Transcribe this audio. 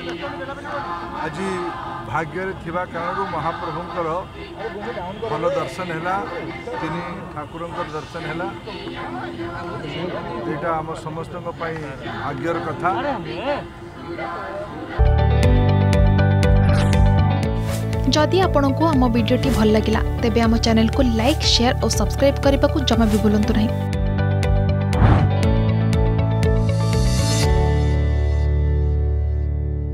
ଆଜି ଭାଗ୍ୟରେ ଥିବା କାରଣରୁ ମହାପ୍ରଭୁଙ୍କର ଭଲ ଦର୍ଶନ ହେଲା ତିନି ଠାକୁରଙ୍କର ଦର୍ଶନ ହେଲା ଏଇଟା ଆମ ସମସ୍ତଙ୍କ ପାଇଁ ଭାଗ୍ୟର କଥା जदि आपण को आम भिडी भल लगा तेब आम चैनल को लाइक शेयर और सब्सक्राइब करने को जमा भी बुलां नहीं